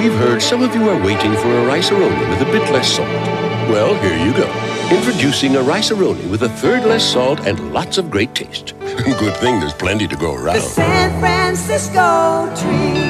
We've heard some of you are waiting for a Rice-A-Roni with a bit less salt. Well, here you go. Introducing a Rice-A-Roni with a third less salt and lots of great taste. Good thing there's plenty to go around. The San Francisco tree.